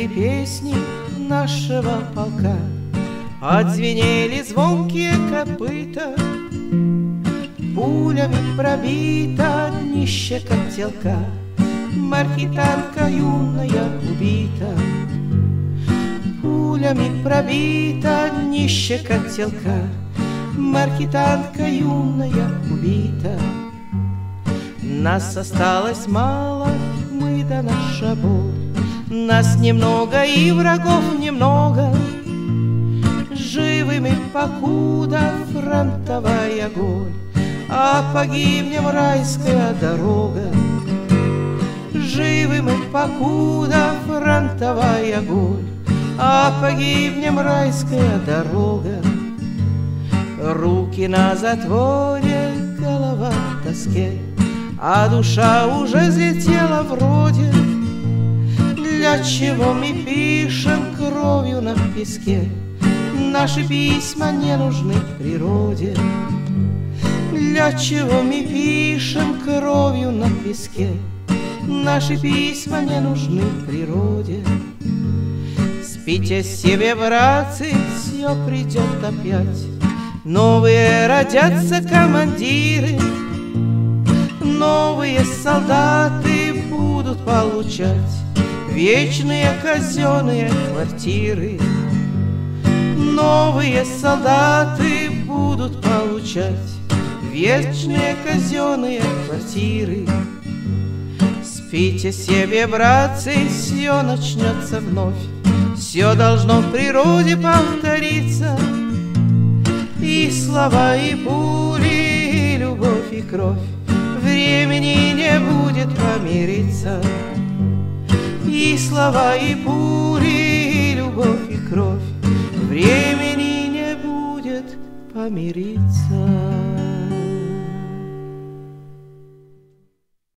Запели песни нашего полка, Отзвенели звонкие копыта, Пулями пробита днище котелка, Маркитанка юная убита. Пулями пробита днище котелка, Маркитанка юная убита. Нас осталось мало, мы наша боль, Нас немного и врагов немного, Живыми покуда фронтовая голь, А погибнем райская дорога. Живы мы покуда фронтовая голь, А погибнем райская дорога. Руки на затворе, голова в тоске, А душа уже взлетела вроде. Для чего мы пишем кровью на песке? Наши письма не нужны природе. Для чего мы пишем кровью на песке? Наши письма не нужны природе. Спите себе, братцы, все придет опять. Новые родятся командиры, Новые солдаты будут получать Вечные казенные квартиры. Новые солдаты будут получать Вечные казенные квартиры. Спите себе, братцы, все начнется вновь, Все должно в природе повториться, И слова, и пули, и любовь, и кровь, Времени не будет помириться. И слова, и пули, и любовь, и кровь, Времени не будет помириться.